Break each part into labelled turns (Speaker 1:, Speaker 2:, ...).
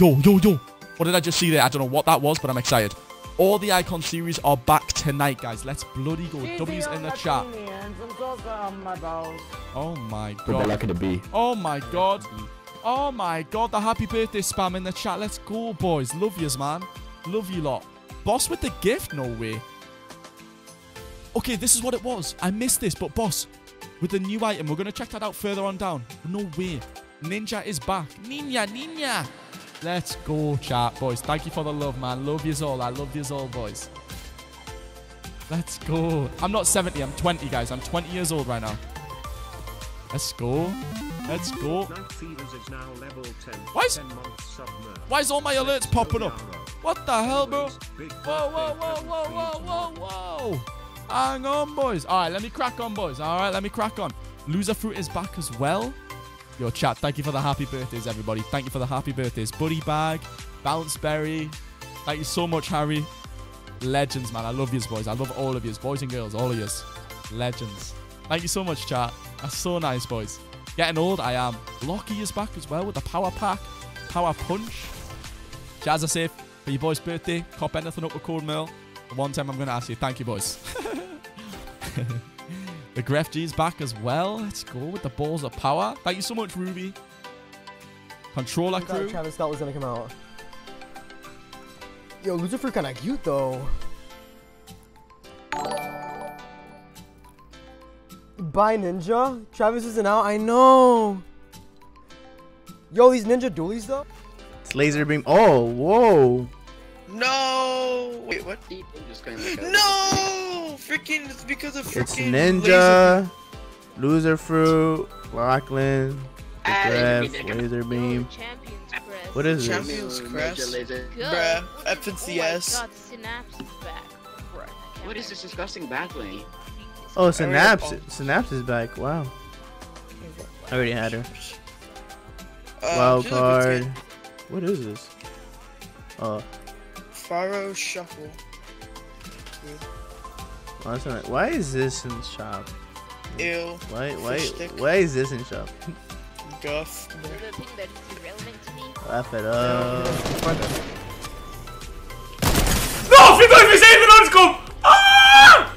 Speaker 1: Yo, yo, yo. What did I just see there? I don't know what that was, but I'm excited. All the Icon series are back tonight, guys. Let's bloody go. W's in the chat. Oh my
Speaker 2: We're
Speaker 1: god.
Speaker 2: lucky to be.
Speaker 1: Oh my god. Oh my god. The happy birthday spam in the chat. Let's go, boys. Love yous, man. Love you lot. Boss with the gift? No way. Okay, this is what it was. I missed this, but boss, with the new item, we're going to check that out further on down. No way. Ninja is back. Ninja, ninja. Let's go, chat, boys. Thank you for the love, man. Love yous all. I love yous all, boys. Let's go. I'm not 70. I'm 20, guys. I'm 20 years old right now. Let's go. Let's go.
Speaker 3: Night Fevers is now level 10.
Speaker 1: Why is-
Speaker 3: 10 months submerged.
Speaker 1: Why is all my alerts popping up? What the hell, bro? Whoa, whoa, whoa, whoa, whoa, whoa, whoa. Hang on, boys. All right, let me crack on, boys. All right, let me crack on. Loser Fruit is back as well. Yo, chat, thank you for the happy birthdays, everybody. Thank you for the happy birthdays. Buddy Bag, Bounce Berry. Thank you so much, Harry. Legends, man. I love yous, boys. I love all of yous, boys and girls, all of yous. Legends. Thank you so much, chat. That's so nice, boys. Getting old, I am. Lockie is back as well with the Power Pack, Power Punch. Jazza safe for your boy's birthday. Cop anything up with Code Mill. One time I'm going to ask you. Thank you, boys. the Gref G is back as well. Let's go with the balls of power. Thank you so much, Ruby. Controller
Speaker 4: I thought
Speaker 1: crew.
Speaker 4: Travis Scott was gonna come out. Yo, Lucifer kinda cute though. Buy Ninja? Travis isn't out. I know. Yo, these Ninja dualies though.
Speaker 5: It's LazarBeam. Oh, whoa.
Speaker 6: No! Wait, what?
Speaker 7: Just kind of
Speaker 6: No! Freaking, it's because of freaking
Speaker 5: It's Ninja, Loser Fruit, Lachlan, Gref,
Speaker 7: LazarBeam.
Speaker 5: Laser Beam.
Speaker 8: Champions
Speaker 5: What is this?
Speaker 6: Champions Crest.
Speaker 7: laser.
Speaker 8: Good.
Speaker 6: Bruh,
Speaker 8: Oh
Speaker 6: FNCS.
Speaker 8: my god, Synapse is back. Bruh,
Speaker 7: What is this disgusting battling?
Speaker 5: Oh,
Speaker 6: already
Speaker 5: Synapse.
Speaker 6: have-
Speaker 5: Synapse is back. Wow. I already had her.
Speaker 6: Uh,
Speaker 5: Wild
Speaker 6: she's a good
Speaker 5: card. What is this? Oh,
Speaker 6: skin. Pharaoh Shuffle.
Speaker 5: oh, that's not, why is this in shop?
Speaker 6: Ew.
Speaker 5: Why, why, why is this in shop?
Speaker 6: Guff.
Speaker 8: The thing that is irrelevant to me.
Speaker 5: Laugh it up.
Speaker 1: ¡No! ¡Fito de 6 Norscope! ¡Ah!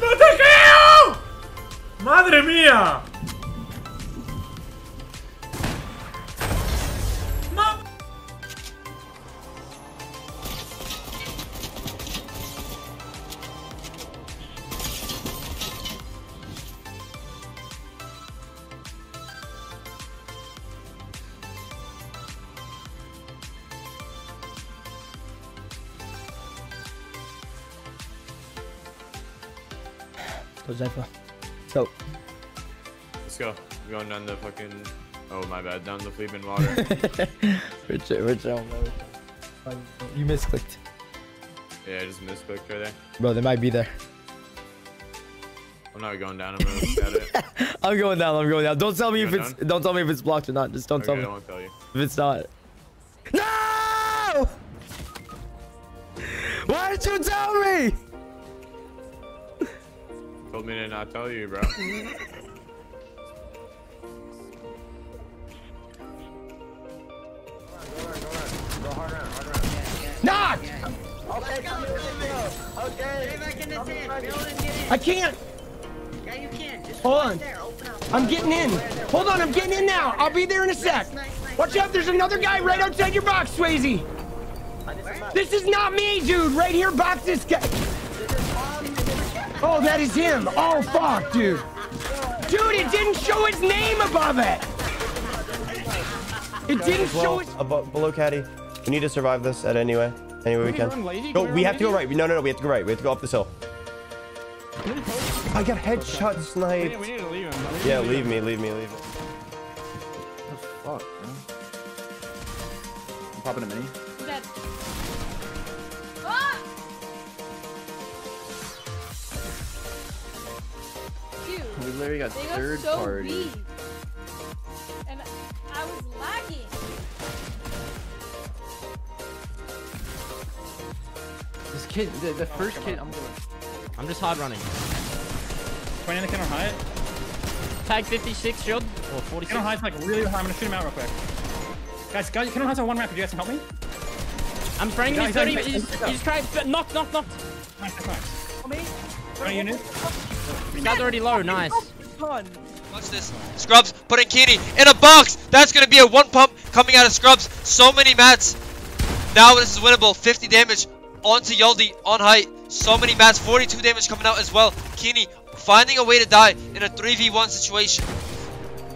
Speaker 1: ¡No te creo! ¡Madre mía!
Speaker 4: So,
Speaker 9: Let's go. We're going down the fucking. Oh my bad, down the flipping water.
Speaker 2: We're chill, we're chill, bro. You misclicked.
Speaker 9: yeah, I just misclicked right there.
Speaker 2: Bro, they might be there.
Speaker 9: I'm not going down. I'm gonna at it.
Speaker 2: I'm going down, I'm going down. Don't tell me
Speaker 9: You
Speaker 2: if it's
Speaker 9: down?
Speaker 2: don't tell me if it's blocked or not. Just don't
Speaker 9: okay,
Speaker 2: tell
Speaker 9: I
Speaker 2: me
Speaker 9: won't tell you.
Speaker 2: if it's not. No! Why did you tell me?
Speaker 9: Told me to not tell you, bro.
Speaker 2: Knock! I can't.
Speaker 10: Yeah, you can. Just
Speaker 2: Hold on.
Speaker 10: There,
Speaker 2: I'm getting in. Hold on, I'm getting in now. I'll be there in a sec. Watch out, there's another guy right outside your box, Swayze. This is not me, dude. Right here, box this guy. Oh, that is him. Oh, fuck, dude. Dude, it didn't show his name above it. It didn't show his...
Speaker 4: above, below caddy. We need to survive this at any way. Any way we
Speaker 2: Can we
Speaker 4: can.
Speaker 2: run lazy?
Speaker 4: Go,
Speaker 2: we
Speaker 4: we have to go right. No, no, no. We have to go right. We have to go up this hill. I got headshot sniped.
Speaker 2: We need to leave him.
Speaker 4: Yeah, leave me, leave me, leave me.
Speaker 2: Fuck, man. I'm popping a mini.
Speaker 8: That... Dude,
Speaker 2: literally got
Speaker 8: they got
Speaker 2: third
Speaker 8: so
Speaker 2: party.
Speaker 8: weak. And I was lagging.
Speaker 2: This kid, the, the oh, first kid, I'm
Speaker 11: I'm just hard running.
Speaker 12: 20 in the cannon height.
Speaker 11: Tag 56 shield or 46.
Speaker 12: Cannon height's like really high. I'm gonna shoot him out real quick. Guys, guys, Cannon has a one map. Could you guys help me?
Speaker 11: I'm spraying
Speaker 12: Guys,
Speaker 11: his 30.
Speaker 12: guys,
Speaker 11: You just, you just try. Knock, knock, knock.
Speaker 12: Nice, nice, nice. Are you new?
Speaker 11: This guy's already low. Nice.
Speaker 13: Watch this. Scrubs putting Keeney in a box. That's gonna be a one pump coming out of Scrubs. So many mats. Now this is winnable. 50 damage onto Yaldi on height. So many mats. 42 damage coming out as well. Keeney finding a way to die in a 3v1 situation.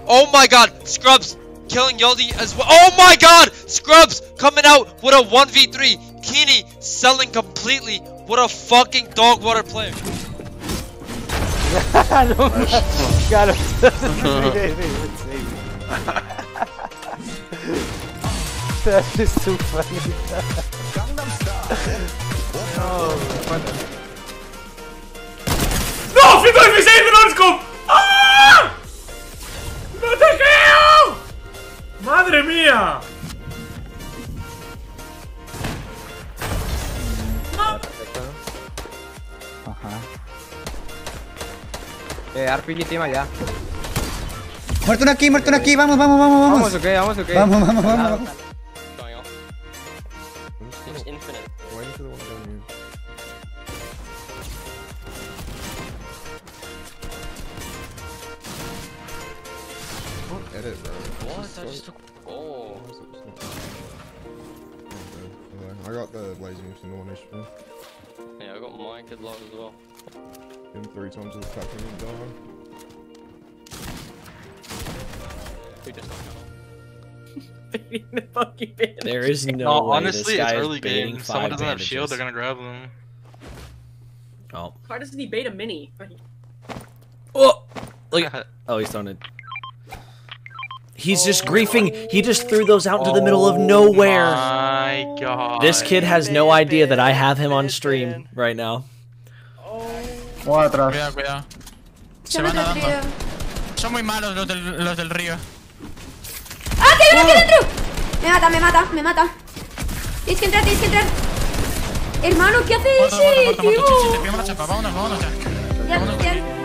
Speaker 13: Oh my god. Scrubs killing Yaldi as well. Oh my god. Scrubs coming out with a 1v3. Keeney selling completely. What a fucking dog water player.
Speaker 4: Got him. that is too funny.
Speaker 9: ¡No! ¡Flipo de F6 de Norscope! ¡Ah! ¡No te creo! ¡Madre mía!
Speaker 14: Eh, RPG team allá.
Speaker 15: Muerto uno aquí, muerto uno aquí, vamos, vamos, vamos, vamos.
Speaker 14: Vamos, ok, vamos, ok.
Speaker 15: Vamos, vamos, vamos, vamos.
Speaker 5: I. Oh.
Speaker 16: I got the blazing in the one HP.
Speaker 5: Yeah, I got my kid locked as well.
Speaker 16: Him three times as attacking and dying.
Speaker 5: Who just
Speaker 17: There is no
Speaker 18: No,
Speaker 17: way
Speaker 18: honestly,
Speaker 17: this
Speaker 18: it's
Speaker 17: guy is
Speaker 18: early
Speaker 17: baiting
Speaker 18: game. Someone doesn't have shield, they're gonna grab them.
Speaker 17: Oh.
Speaker 10: Why doesn't he bait a mini?
Speaker 17: Oh! Look at Oh, he's throwing it. He's just griefing. He just threw those out into the middle of nowhere.
Speaker 18: My god.
Speaker 17: This kid has no idea that I have him on stream right now.
Speaker 15: Cuatro.
Speaker 12: Cuidado, cuidado. Se van
Speaker 19: no
Speaker 12: nadando. Son muy malos los del, los del río.
Speaker 19: ¡Ah, que hay uno aquí dentro! Me mata, me mata, me mata. Tienes que entrar, tienes que entrar. Hermano, ¿qué hace ese, tío?
Speaker 12: pillamos la chapa. Vámonos, vámonos ya.
Speaker 19: Ya, ya,